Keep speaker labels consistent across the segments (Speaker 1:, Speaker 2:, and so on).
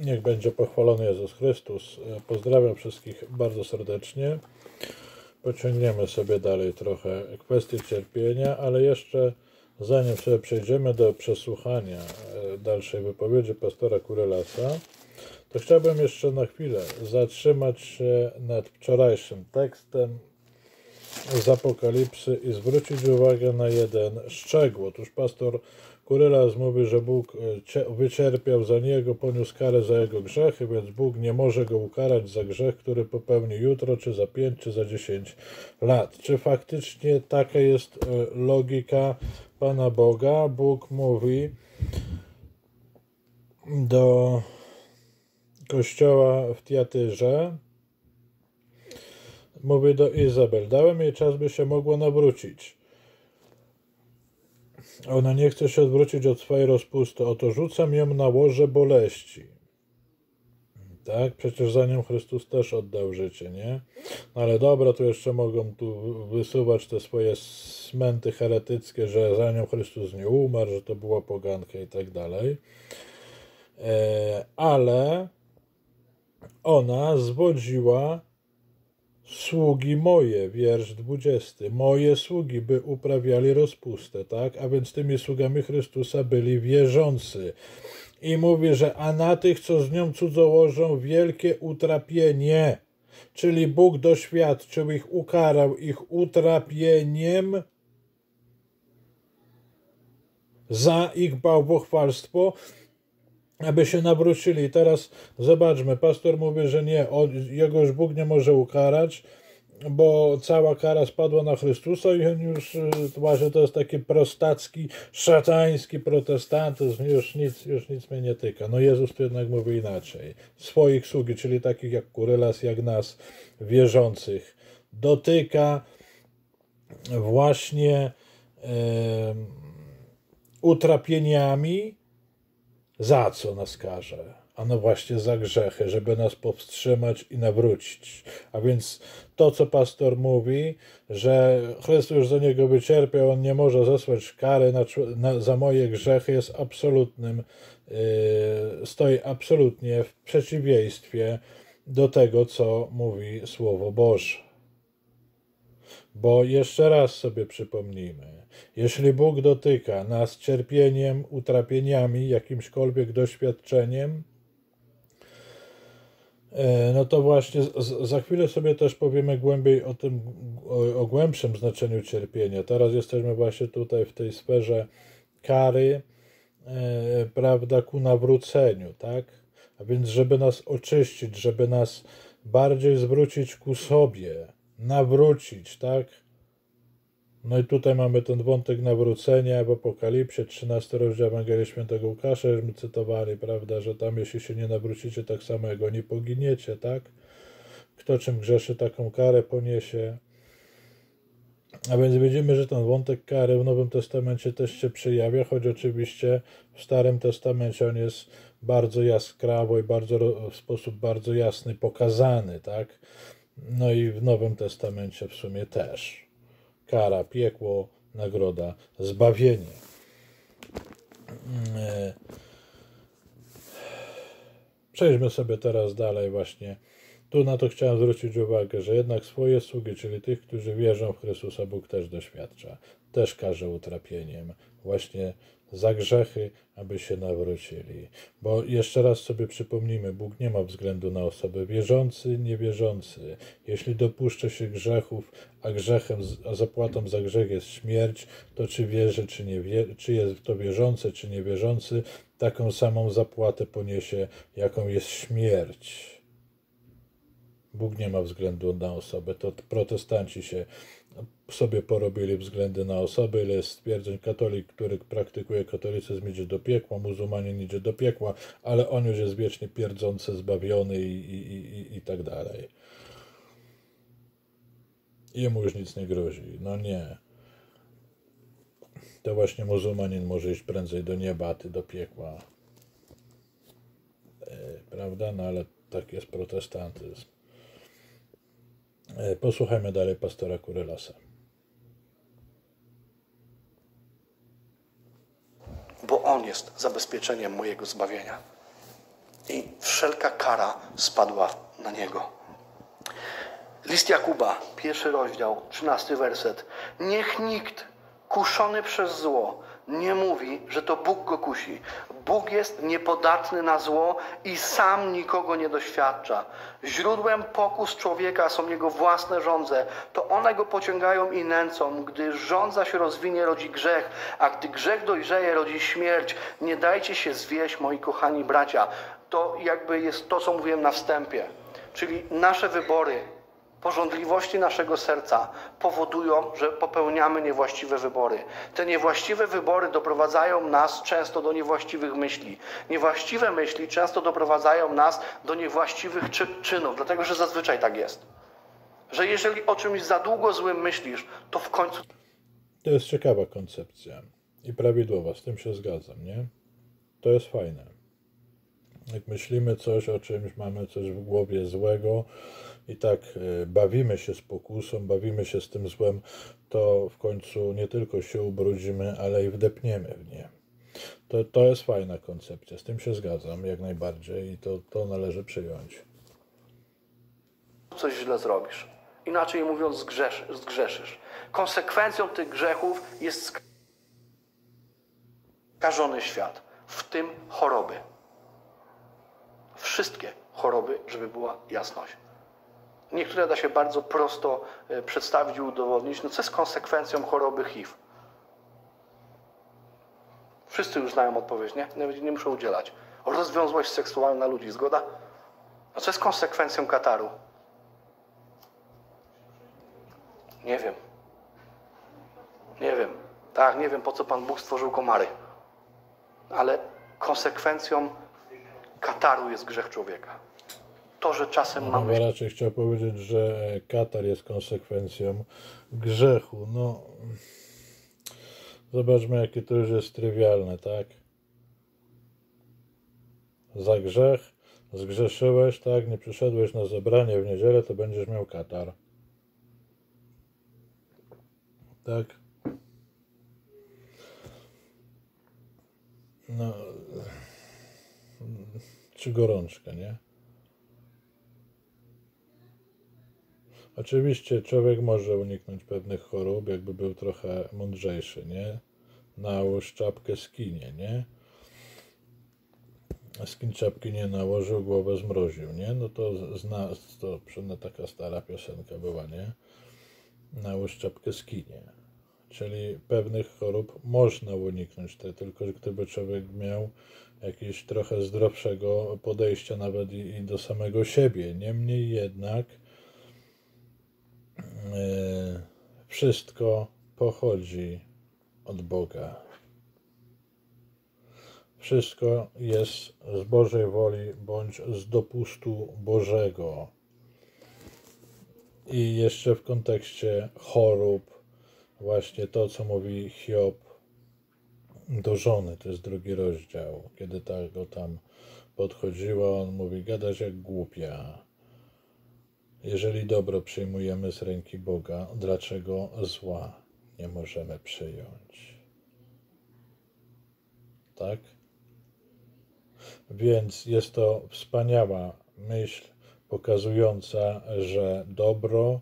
Speaker 1: Niech będzie pochwalony Jezus Chrystus. Pozdrawiam wszystkich bardzo serdecznie. Pociągniemy sobie dalej trochę kwestię cierpienia, ale jeszcze zanim sobie przejdziemy do przesłuchania e, dalszej wypowiedzi pastora Kurelasa, to chciałbym jeszcze na chwilę zatrzymać się nad wczorajszym tekstem z Apokalipsy i zwrócić uwagę na jeden szczegół. Otóż pastor Kurylas mówi, że Bóg e, wycierpiał za niego, poniósł karę za jego grzechy, więc Bóg nie może go ukarać za grzech, który popełni jutro, czy za pięć, czy za dziesięć lat. Czy faktycznie taka jest e, logika Pana Boga? Bóg mówi do kościoła w Tiatyrze, mówi do Izabel, dałem jej czas, by się mogło nawrócić. Ona nie chce się odwrócić od swojej rozpusty. Oto rzucam ją na łoże boleści. Tak? Przecież za nią Chrystus też oddał życie, nie? No ale dobra, tu jeszcze mogą tu wysuwać te swoje smęty heretyckie, że za nią Chrystus nie umarł, że to była poganka i tak dalej. E, ale ona zwodziła sługi moje, wiersz 20. Moje sługi by uprawiali rozpustę, tak? A więc tymi sługami Chrystusa byli wierzący. I mówi, że a na tych, co z nią cudzołożą, wielkie utrapienie. Czyli Bóg doświadczył ich, ukarał ich utrapieniem za ich bałwochwalstwo, aby się nawrócili. Teraz zobaczmy, pastor mówi, że nie, jego już Bóg nie może ukarać, bo cała kara spadła na Chrystusa i on już y, właśnie to jest taki prostacki, szatański protestantyzm, już nic, już nic mnie nie tyka. No Jezus tu jednak mówi inaczej. Swoich sługi, czyli takich jak Kurylas, jak nas, wierzących, dotyka właśnie e, utrapieniami, za co nas karze? Ano właśnie za grzechy, żeby nas powstrzymać i nawrócić. A więc to, co pastor mówi, że Chrystus już za niego wycierpiał, on nie może zesłać kary na, na, za moje grzechy, jest absolutnym, yy, stoi absolutnie w przeciwieństwie do tego, co mówi Słowo Boże. Bo jeszcze raz sobie przypomnijmy, jeśli Bóg dotyka nas cierpieniem, utrapieniami, jakimśkolwiek doświadczeniem, e, no to właśnie za chwilę sobie też powiemy głębiej o tym, o, głębszym znaczeniu cierpienia. Teraz jesteśmy właśnie tutaj w tej sferze kary, e, prawda, ku nawróceniu, tak? A więc, żeby nas oczyścić, żeby nas bardziej zwrócić ku sobie, nawrócić, tak? No i tutaj mamy ten wątek nawrócenia w Apokalipsie, 13 rozdział Ewangelii Świętego Łukasza, żeśmy cytowali, prawda, że tam jeśli się nie nawrócicie, tak samo jak oni poginiecie, tak? Kto czym grzeszy, taką karę poniesie. A więc widzimy, że ten wątek kary w Nowym Testamencie też się przejawia, choć oczywiście w Starym Testamencie on jest bardzo jaskrawo i bardzo, w sposób bardzo jasny pokazany, tak? No i w Nowym Testamencie w sumie też kara, piekło, nagroda, zbawienie. E, przejdźmy sobie teraz dalej właśnie. Tu na to chciałem zwrócić uwagę, że jednak swoje sługi, czyli tych, którzy wierzą w Chrystusa, Bóg też doświadcza, też każe utrapieniem. Właśnie za grzechy, aby się nawrócili. Bo jeszcze raz sobie przypomnijmy, Bóg nie ma względu na osobę wierzący, niewierzący. Jeśli dopuszcza się grzechów, a grzechem, a zapłatą za grzech jest śmierć, to czy wierzy, czy nie wie, czy jest to wierzący, czy niewierzący, taką samą zapłatę poniesie, jaką jest śmierć. Bóg nie ma względu na osobę. To protestanci się sobie porobili względy na osoby, ile jest stwierdzeń katolik, który praktykuje katolicyzm idzie do piekła, muzułmanin idzie do piekła, ale on już jest wiecznie pierdzący, zbawiony i, i, i, i tak dalej. Jemu już nic nie grozi. No nie. To właśnie muzułmanin może iść prędzej do nieba, a ty do piekła. E, prawda? No ale tak jest protestantyzm. E, posłuchajmy dalej pastora Kurylasa.
Speaker 2: Bo On jest zabezpieczeniem mojego zbawienia. i wszelka kara spadła na niego. List Jakuba, pierwszy rozdział, trzynasty werset. Niech nikt kuszony przez zło nie mówi, że to Bóg go kusi. Bóg jest niepodatny na zło i sam nikogo nie doświadcza. Źródłem pokus człowieka są jego własne żądze. To one go pociągają i nęcą. Gdy żądza się rozwinie, rodzi grzech, a gdy grzech dojrzeje, rodzi śmierć. Nie dajcie się zwieść, moi kochani bracia. To jakby jest to, co mówiłem na wstępie. Czyli nasze wybory, Porządliwości naszego serca powodują, że popełniamy niewłaściwe wybory. Te niewłaściwe wybory doprowadzają nas często do niewłaściwych myśli. Niewłaściwe myśli często doprowadzają nas do niewłaściwych czy czynów, dlatego że zazwyczaj tak jest. Że jeżeli o czymś za długo złym myślisz, to w końcu.
Speaker 1: To jest ciekawa koncepcja i prawidłowa, z tym się zgadzam, nie? To jest fajne. Jak myślimy coś o czymś, mamy coś w głowie złego, i tak e, bawimy się z pokusą, bawimy się z tym złem, to w końcu nie tylko się ubrudzimy, ale i wdepniemy w nie. To, to jest fajna koncepcja, z tym się zgadzam jak najbardziej i to, to należy przyjąć.
Speaker 2: Coś źle zrobisz. Inaczej mówiąc, zgrzesz, zgrzeszysz. Konsekwencją tych grzechów jest skażony świat, w tym choroby. Wszystkie choroby, żeby była jasność. Niektóre da się bardzo prosto e, przedstawić i udowodnić, no co jest konsekwencją choroby HIV. Wszyscy już znają odpowiedź, nie? Nie muszę udzielać. Rozwiązłość seksualna ludzi, zgoda? A co jest konsekwencją kataru? Nie wiem. Nie wiem. Tak, nie wiem, po co Pan Bóg stworzył komary. Ale konsekwencją kataru jest grzech człowieka to, że czasem
Speaker 1: no,
Speaker 2: mamy...
Speaker 1: raczej chciał powiedzieć, że katar jest konsekwencją grzechu. No, zobaczmy, jakie to już jest trywialne, tak? Za grzech zgrzeszyłeś, tak? Nie przyszedłeś na zebranie w niedzielę, to będziesz miał katar. Tak? No, czy gorączka, nie? Oczywiście człowiek może uniknąć pewnych chorób, jakby był trochę mądrzejszy, nie? Nałóż czapkę skinie, nie? Skin czapki nie nałożył, głowę zmroził, nie? No to zna, to przynajmniej taka stara piosenka była, nie? Nałóż czapkę skinie. Czyli pewnych chorób można uniknąć, te, tylko gdyby człowiek miał jakieś trochę zdrowszego podejścia nawet i, i do samego siebie. Niemniej jednak E, wszystko pochodzi od Boga. Wszystko jest z Bożej woli bądź z dopustu Bożego. I jeszcze w kontekście chorób, właśnie to, co mówi Hiob do żony, to jest drugi rozdział, kiedy tak go tam podchodziła, on mówi, gadać jak głupia jeżeli dobro przyjmujemy z ręki Boga, dlaczego zła nie możemy przyjąć? Tak? Więc jest to wspaniała myśl pokazująca, że dobro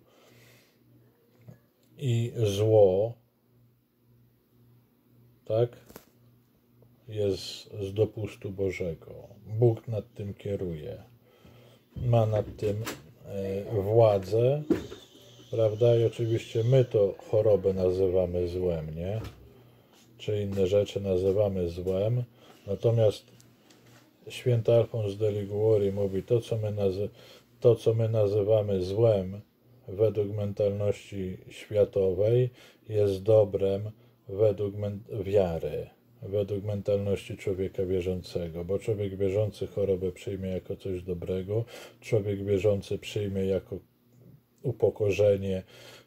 Speaker 1: i zło, tak, jest z dopustu Bożego. Bóg nad tym kieruje. Ma nad tym władzę, prawda? I oczywiście my to chorobę nazywamy złem, nie? Czy inne rzeczy nazywamy złem. Natomiast święty Alfons de Liguori mówi, to co, my nazy to, co my nazywamy złem według mentalności światowej, jest dobrem według wiary według mentalności człowieka wierzącego, bo człowiek wierzący chorobę przyjmie jako coś dobrego, człowiek wierzący przyjmie jako upokorzenie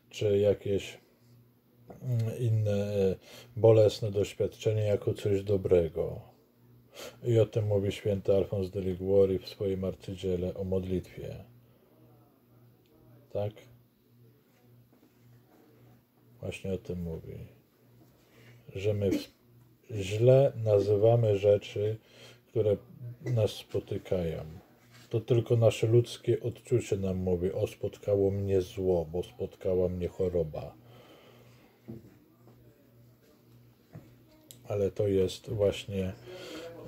Speaker 1: czy jakieś mm, inne e, bolesne doświadczenie jako coś dobrego. I o tym mówi święty Alfons de Liguori w swoim arcydziele o modlitwie. Tak? Właśnie o tym mówi. Że my źle nazywamy rzeczy, które nas spotykają. To tylko nasze ludzkie odczucie nam mówi: O, spotkało mnie zło, bo spotkała mnie choroba. Ale to jest właśnie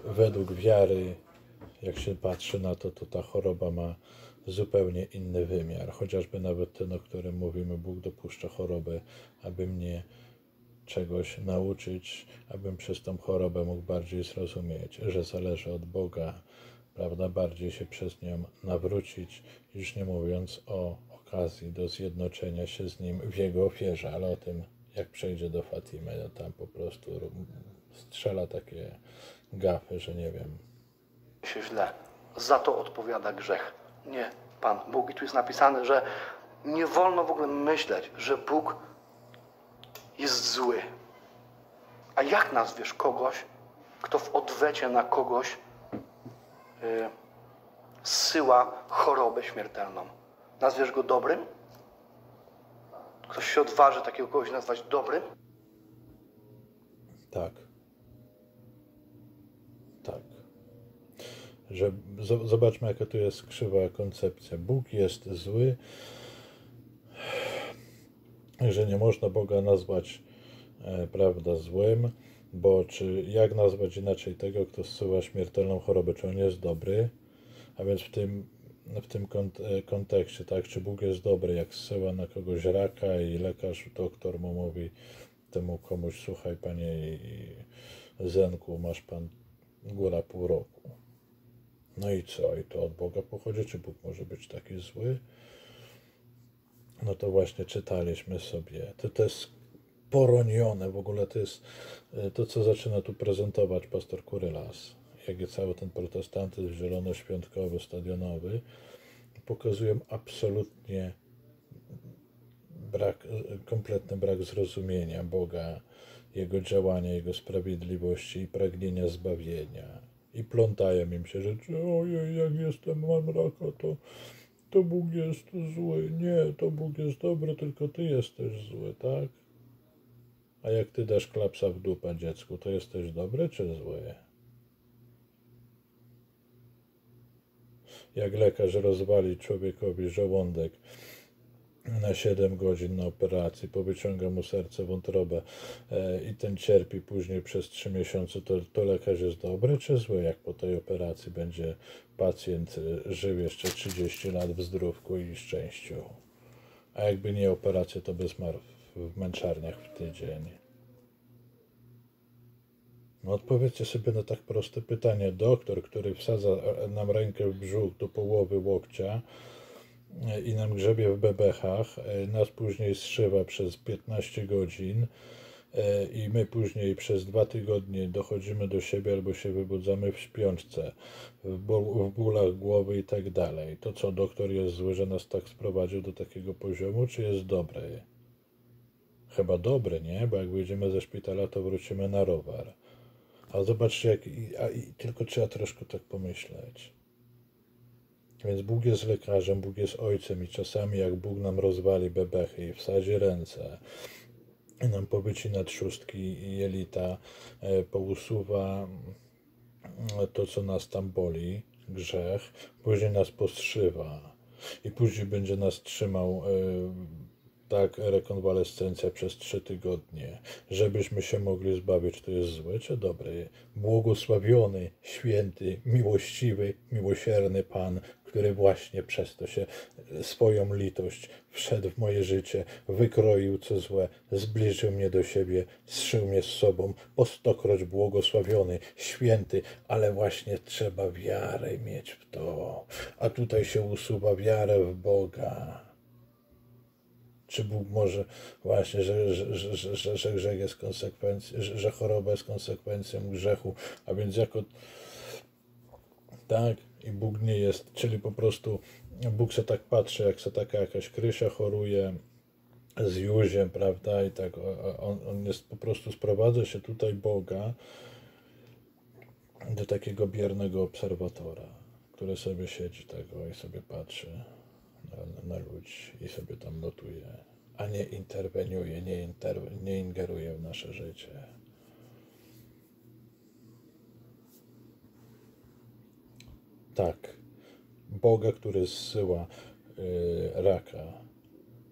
Speaker 1: według wiary, jak się patrzy na to, to ta choroba ma zupełnie inny wymiar. Chociażby nawet ten, o którym mówimy, Bóg dopuszcza chorobę, aby mnie czegoś nauczyć, abym przez tą chorobę mógł bardziej zrozumieć, że zależy od Boga, prawda, bardziej się przez nią nawrócić, już nie mówiąc o okazji do zjednoczenia się z Nim w Jego ofierze, ale o tym, jak przejdzie do Fatimy, no tam po prostu strzela takie gafy, że nie wiem.
Speaker 2: Się źle. Za to odpowiada grzech. Nie, Pan Bóg. I tu jest napisane, że nie wolno w ogóle myśleć, że Bóg jest zły. A jak nazwiesz kogoś, kto w odwecie na kogoś yy, zsyła chorobę śmiertelną? Nazwiesz go dobrym? Ktoś się odważy takiego kogoś nazwać dobrym?
Speaker 1: Tak. Tak. Że zobaczmy, jaka tu jest krzywa koncepcja. Bóg jest zły, że nie można Boga nazwać, e, prawda, złym, bo czy jak nazwać inaczej tego, kto zsyła śmiertelną chorobę, czy on jest dobry? A więc w tym, w tym e, kontekście, tak, czy Bóg jest dobry, jak zsyła na kogoś raka i lekarz, doktor mu mówi temu komuś, słuchaj panie Zenku, masz pan góra pół roku. No i co? I to od Boga pochodzi? Czy Bóg może być taki zły? No to właśnie czytaliśmy sobie. To, to jest poronione w ogóle, to jest e, to, co zaczyna tu prezentować pastor Kurylas, jak i cały ten protestantyzm zielonoświątkowy, stadionowy, pokazują absolutnie brak, kompletny brak zrozumienia Boga, Jego działania, Jego sprawiedliwości i pragnienia zbawienia. I plątają im się rzeczy, ojej, jak jestem, mam raka, to to Bóg jest zły. Nie, to Bóg jest dobry, tylko ty jesteś zły, tak? A jak ty dasz klapsa w dupę dziecku, to jesteś dobry czy zły? Jak lekarz rozwali człowiekowi żołądek, na 7 godzin na operacji, powyciąga mu serce, wątrobę e, i ten cierpi później przez 3 miesiące, to, to lekarz jest dobry czy zły, jak po tej operacji będzie pacjent e, żył jeszcze 30 lat w zdrówku i szczęściu. A jakby nie operacja, to by zmarł w męczarniach w tydzień. No odpowiedzcie sobie na tak proste pytanie. Doktor, który wsadza nam rękę w brzuch do połowy łokcia, i nam grzebie w bebechach, e, nas później zszywa przez 15 godzin e, i my później przez dwa tygodnie dochodzimy do siebie albo się wybudzamy w śpiączce, w, w bólach głowy i tak dalej. To co, doktor jest zły, że nas tak sprowadził do takiego poziomu, czy jest dobry? Chyba dobry, nie? Bo jak wyjdziemy ze szpitala, to wrócimy na rower. A zobaczcie, jak, a, i, tylko trzeba troszkę tak pomyśleć. Więc Bóg jest lekarzem, Bóg jest ojcem i czasami jak Bóg nam rozwali bebechy i wsadzi ręce, i nam powycina trzustki i jelita, e, pousuwa mm, to, co nas tam boli, grzech, później nas postrzywa i później będzie nas trzymał e, tak, rekonwalescencja przez trzy tygodnie, żebyśmy się mogli zbawić, to jest złe czy dobre? Błogosławiony, święty, miłościwy, miłosierny Pan, który właśnie przez to się swoją litość wszedł w moje życie, wykroił co złe, zbliżył mnie do siebie, zszył mnie z sobą, po stokroć błogosławiony, święty, ale właśnie trzeba wiarę mieć w to. A tutaj się usuwa wiarę w Boga czy Bóg może właśnie, że, że, że, że, grzech jest konsekwencją, że choroba jest konsekwencją grzechu, a więc jako tak i Bóg nie jest, czyli po prostu Bóg se tak patrzy, jak se taka jakaś krysia choruje z Juziem, prawda, i tak on, on jest po prostu, sprowadza się tutaj Boga do takiego biernego obserwatora, który sobie siedzi tego i sobie patrzy na, na ludzi i sobie tam notuje, a nie interweniuje, nie, inter, nie ingeruje w nasze życie. Tak, Boga, który zsyła y, raka,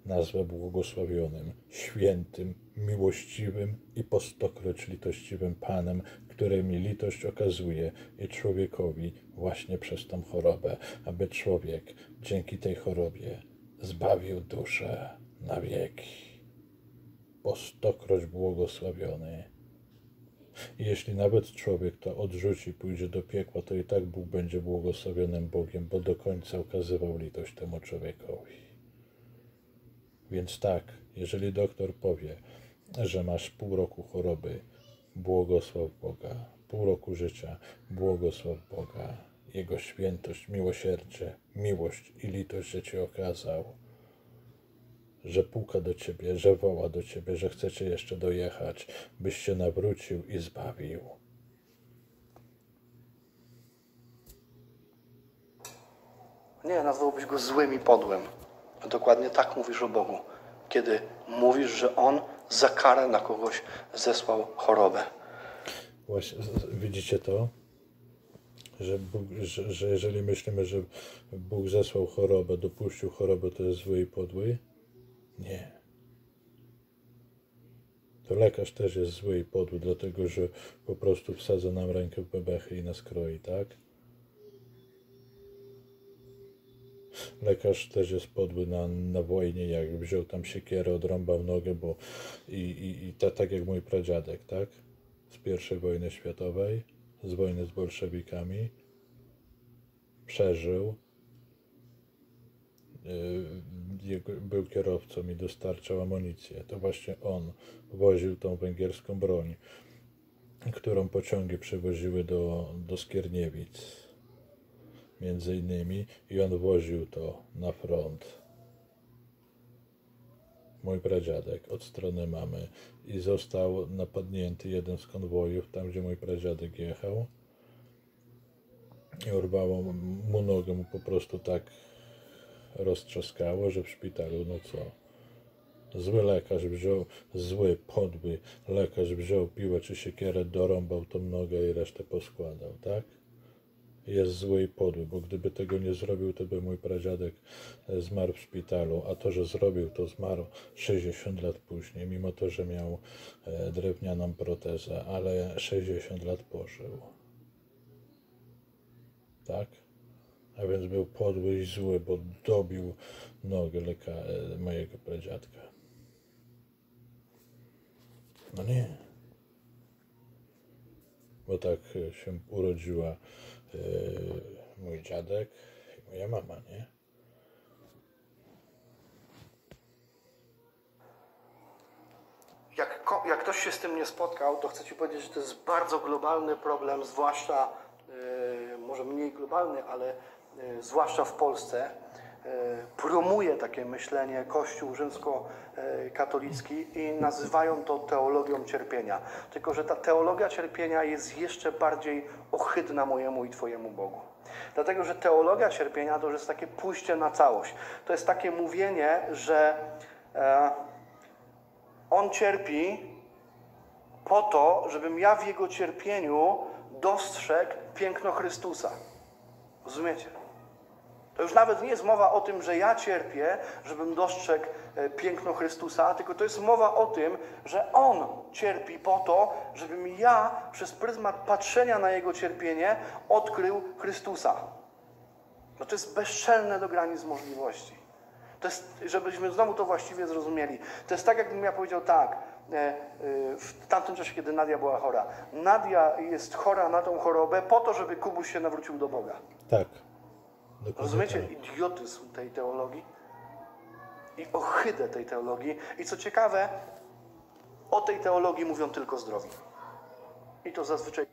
Speaker 1: nazwę błogosławionym, świętym, miłościwym i po stokroć litościwym Panem, który mi litość okazuje i człowiekowi właśnie przez tą chorobę, aby człowiek dzięki tej chorobie zbawił duszę na wieki. Po stokroć błogosławiony. I jeśli nawet człowiek to odrzuci, pójdzie do piekła, to i tak Bóg będzie błogosławionym Bogiem, bo do końca okazywał litość temu człowiekowi. Więc tak, jeżeli doktor powie, że masz pół roku choroby, błogosław Boga. Pół roku życia, błogosław Boga. Jego świętość, miłosierdzie, miłość i litość, że Ci okazał, że puka do Ciebie, że woła do Ciebie, że chce Cię jeszcze dojechać, byś się nawrócił i zbawił.
Speaker 2: Nie, nazwałbyś go złym i podłym. Dokładnie tak mówisz o Bogu, kiedy mówisz, że On za karę na kogoś zesłał chorobę.
Speaker 1: Właśnie, widzicie to? Że, Bóg, że, że jeżeli myślimy, że Bóg zesłał chorobę, dopuścił chorobę, to jest zły i podły? Nie. To lekarz też jest zły i podły, dlatego że po prostu wsadza nam rękę w bebechy i nas kroi, tak? Lekarz też jest podły na, na wojnie, jak wziął tam siekierę, odrąbał nogę, bo i, i, i ta, tak jak mój pradziadek, tak? Z pierwszej wojny światowej, z wojny z bolszewikami, przeżył, yy, był kierowcą i dostarczał amunicję. To właśnie on woził tą węgierską broń, którą pociągi przewoziły do, do Skierniewic między innymi i on woził to na front. Mój pradziadek od strony mamy i został napadnięty jeden z konwojów tam, gdzie mój pradziadek jechał i urwało mu nogę, po prostu tak roztrzaskało, że w szpitalu, no co, zły lekarz wziął, zły, podły lekarz wziął piłę czy siekierę, dorąbał tą nogę i resztę poskładał, tak? jest zły i podły, bo gdyby tego nie zrobił, to by mój pradziadek e, zmarł w szpitalu, a to, że zrobił, to zmarł 60 lat później, mimo to, że miał e, drewnianą protezę, ale 60 lat pożył. Tak? A więc był podły i zły, bo dobił nogę leka e, mojego pradziadka. No nie. Bo tak się urodziła Yy, mój dziadek i moja mama, nie?
Speaker 2: Jak, jak ktoś się z tym nie spotkał, to chcę Ci powiedzieć, że to jest bardzo globalny problem, zwłaszcza, yy, może mniej globalny, ale zwłaszcza w Polsce E, promuje takie myślenie Kościół rzymskokatolicki i nazywają to teologią cierpienia. Tylko, że ta teologia cierpienia jest jeszcze bardziej ohydna mojemu i Twojemu Bogu. Dlatego, że teologia cierpienia to jest takie pójście na całość. To jest takie mówienie, że e, On cierpi po to, żebym ja w Jego cierpieniu dostrzegł piękno Chrystusa. Rozumiecie? To już nawet nie jest mowa o tym, że ja cierpię, żebym dostrzegł e, piękno Chrystusa, tylko to jest mowa o tym, że On cierpi po to, żebym ja przez pryzmat patrzenia na Jego cierpienie odkrył Chrystusa. No to jest bezczelne do granic możliwości. To jest, żebyśmy znowu to właściwie zrozumieli. To jest tak, jakbym ja powiedział tak, e, e, w tamtym czasie, kiedy Nadia była chora. Nadia jest chora na tą chorobę po to, żeby Kubuś się nawrócił do Boga.
Speaker 1: Tak.
Speaker 2: Dokładnie Rozumiecie tak. idiotyzm tej teologii i ohydę tej teologii. I co ciekawe, o tej teologii mówią tylko zdrowi. I to zazwyczaj.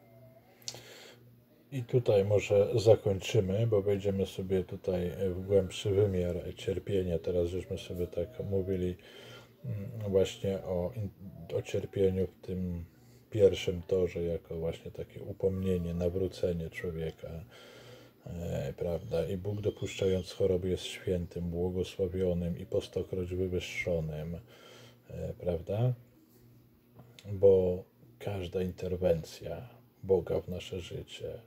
Speaker 1: I tutaj może zakończymy, bo wejdziemy sobie tutaj w głębszy wymiar cierpienia. Teraz żeśmy sobie tak mówili mm, właśnie o, o cierpieniu w tym pierwszym torze, jako właśnie takie upomnienie, nawrócenie człowieka prawda? I Bóg dopuszczając choroby jest świętym, błogosławionym i po stokroć wywyższonym, e, prawda? Bo każda interwencja Boga w nasze życie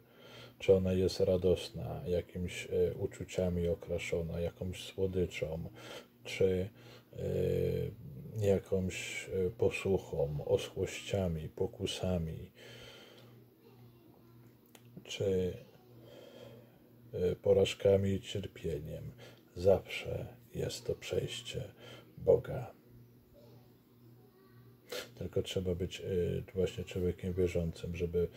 Speaker 1: czy ona jest radosna, jakimiś e, uczuciami okraszona, jakąś słodyczą, czy e, jakąś e, posłuchą, oschłościami, pokusami, czy porażkami i cierpieniem. Zawsze jest to przejście Boga. Tylko trzeba być właśnie człowiekiem wierzącym, żeby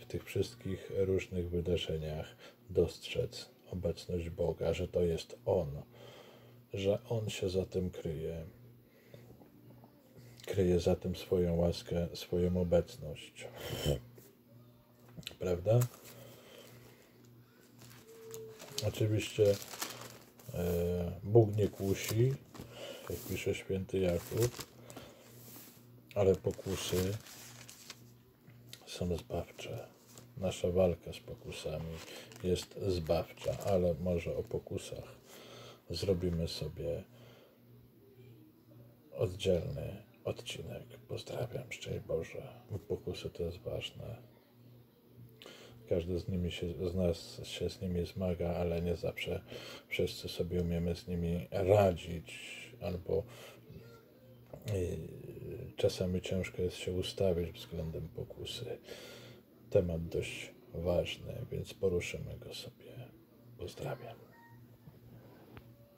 Speaker 1: w tych wszystkich różnych wydarzeniach dostrzec obecność Boga, że to jest On, że On się za tym kryje. Kryje za tym swoją łaskę, swoją obecność. Prawda? Oczywiście e, Bóg nie kusi, jak pisze święty Jakub, ale pokusy są zbawcze. Nasza walka z pokusami jest zbawcza, ale może o pokusach zrobimy sobie oddzielny odcinek. Pozdrawiam, szczęść Boże. Pokusy to jest ważne. Każdy z, nimi się, z nas się z nimi zmaga, ale nie zawsze wszyscy sobie umiemy z nimi radzić albo czasami ciężko jest się ustawić względem pokusy. Temat dość ważny, więc poruszymy go sobie. Pozdrawiam.